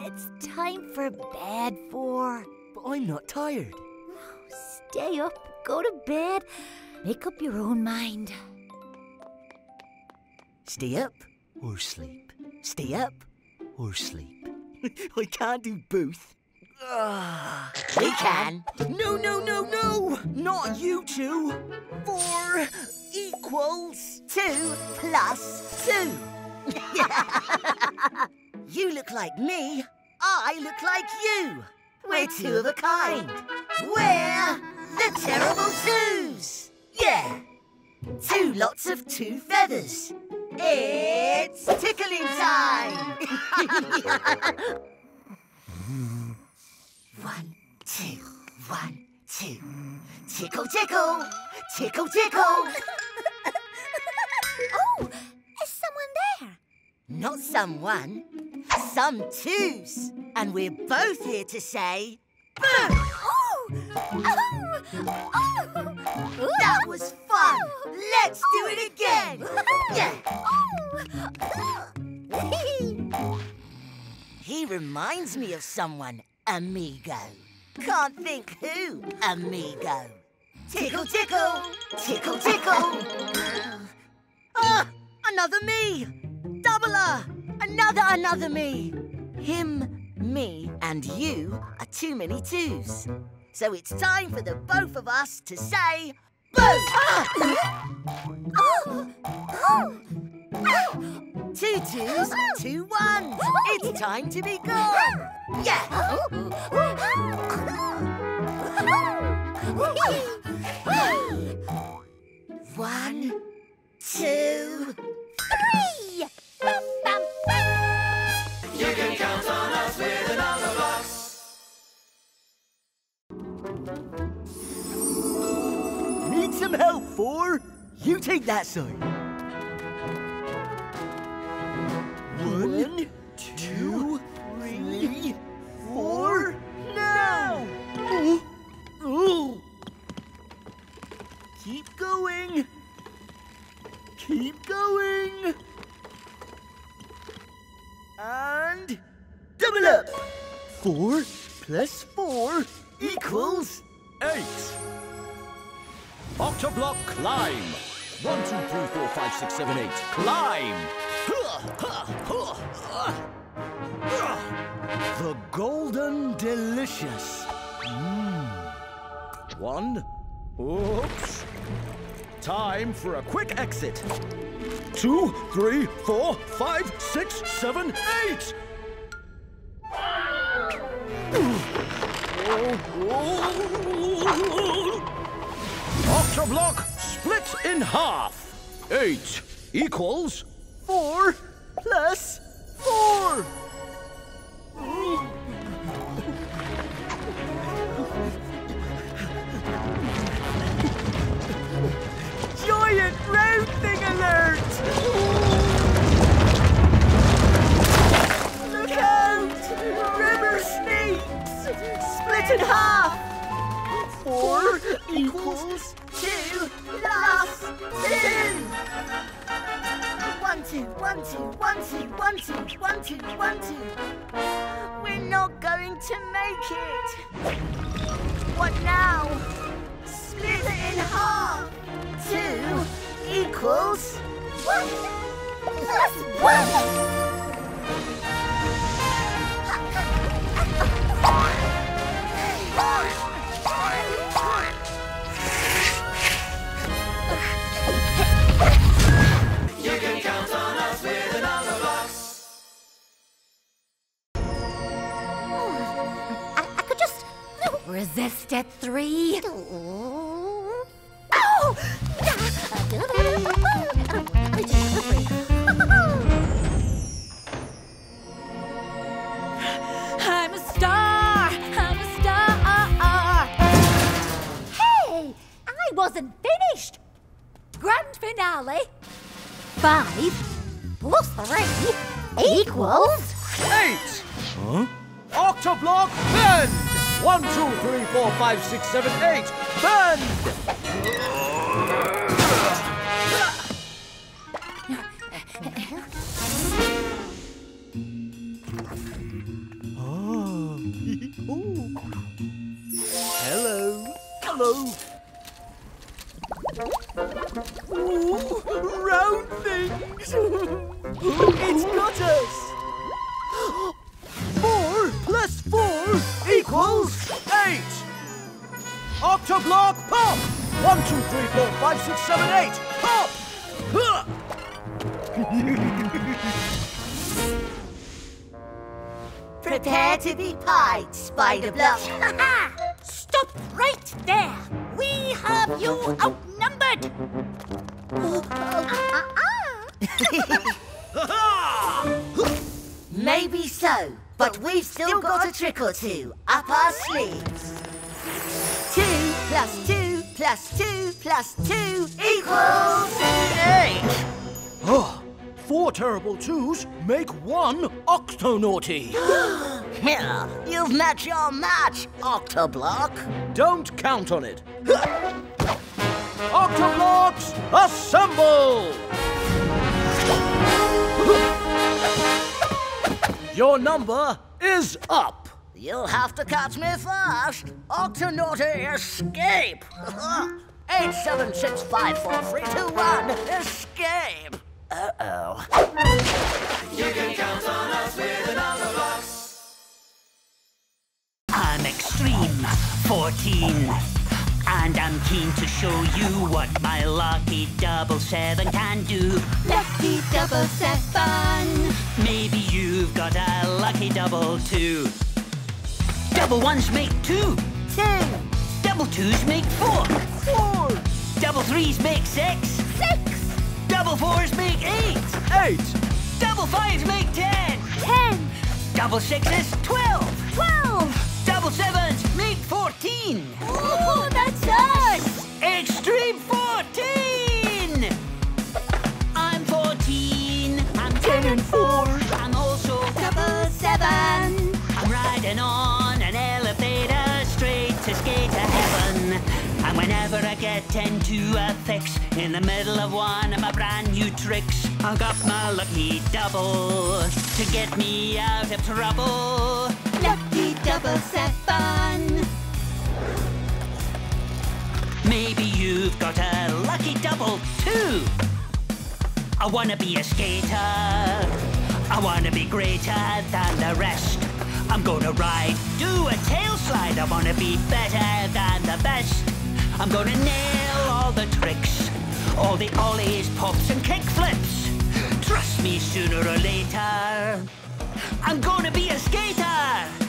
It's time for bed, Four. But I'm not tired. Stay up, go to bed, make up your own mind. Stay up or sleep. Stay up or sleep. I can't do both. Ah, We can. No, no, no, no! Not you two! Four equals Two plus two. You look like me. I look like you. We're two of a kind. We're the Terrible Twos. Yeah. Two lots of two feathers. It's tickling time. one, two, one, two. Tickle, tickle, tickle, tickle. Oh, is someone there? Not someone, some twos. And we're both here to say, Boo! Oh! Oh! Oh! That was fun. Let's do it again. Yeah. Oh! He reminds me of someone, amigo. Can't think who, amigo. Tickle, tickle, tickle, tickle. ah, another me. Doubler, another, another me. Him, me, and you are too many twos. So it's time for the both of us to say, boo! Oh! Two twos, two ones. It's time to be gone. Yeah. One, two. Four? You take that side. One, two, three, four. Now! Oh, oh. Keep going. Keep going. And double up. Four plus four equals Eight. Octoblock climb. One, two, three, four, five, six, seven, eight. Climb. The Golden Delicious. Hmm. One. Oops. Time for a quick exit. Two, three, four, five, six, seven, eight. Oh, Octoblock split in half. Eight equals Four plus four. Two, one, two, one, two, one, two, one, two, one, two. We're not going to make it. What now? Split it in half. Two equals one plus one. Three. Oh! I'm a star! I'm a star! Hey! I wasn't finished! Grand finale! Five plus three equals eight. Huh? Octoblock bend. One, two, three, four, five, six, seven, eight. Burn! oh. Hello. Hello. Octoblock pop. One, two, three, four, five, six, seven, eight. Pop. Prepare to be pied, Spider Block. Stop right there! We have you outnumbered! Maybe so, but we've still got a trick or two up our sleeves. Two plus two plus two plus two equals eight. Oh, four terrible twos make one Octonaughty. Here, you've met your match, Octoblock. Don't count on it. Octoblocks, assemble! Your number is up. You'll have to catch me first. Escape. Five four three two one. Escape. Uh oh. You can count on us with another box. I'm Extreme 14. And I'm keen to show you what my lucky double seven can do. Lucky double seven! Maybe you've got a lucky double too. Double ones make two. Two. Double twos make four. Four, Double threes make six. Six! Double fours make eight. eight, Double fives make ten. Ten! Double sixes, twelve. Twelve! Into a fix in the middle of one of my brand new tricks, I got my lucky double to get me out of trouble. Lucky double seven! Maybe you've got a lucky double too. I wanna be a skater. I wanna be greater than the rest. I'm gonna ride, do a tail slide. I wanna be better than the best. I'm gonna nail all the tricks, all the ollies, pops, and kick flips. Trust me, sooner or later, I'm gonna be a skater.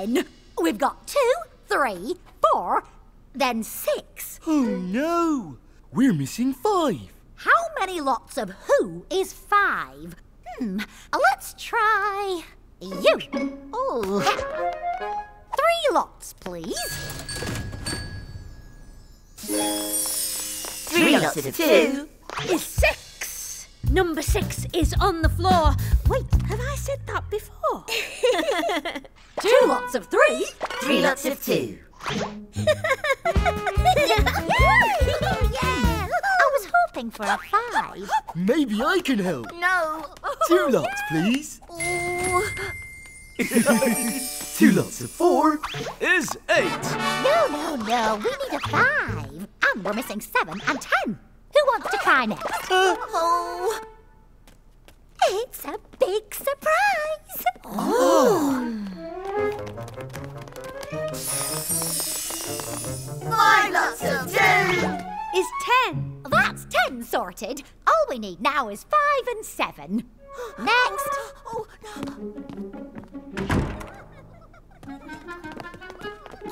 Then. We've got two, three, four, then six. Oh no, we're missing five. How many lots of who is five? Hmm, let's try you. Oh. Three lots, please. Three lots of two. Is six. Number six is on the floor. Wait, have I said that before? Lots of two. I was hoping for a five. Maybe I can help. No. Two lots, please. Two lots of four is eight. No, no, no. We need a five. And we're missing seven and ten. Who wants to try next? Uh. Oh. It's a big surprise. Ah. Oh. Five lots of two. Is ten. That's ten sorted. All we need now is five and seven. Next. Oh,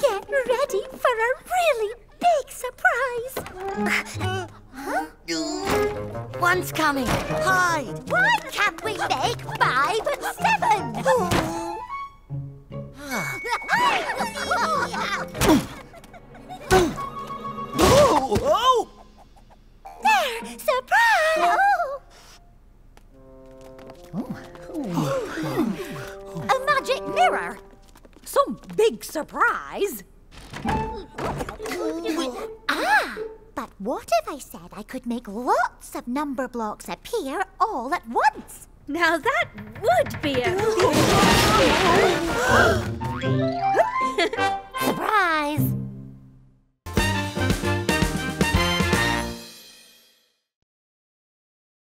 Get ready for a really big surprise. One's coming. Hide. Why can't we make five and seven? surprise. ah! But what if I said I could make lots of number blocks appear all at once? Now that would be a...